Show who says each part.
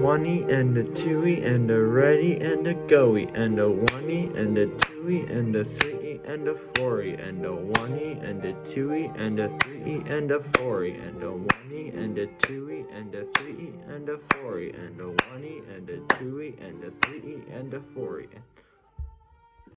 Speaker 1: oney and a twoey and a ready and a goey and a oney and a twoey and a threey and a foury and a oney and a twoey and a threey and a foury and a oney and a twoey and a threey and a foury and a oney and a twoey and a threey and a foury.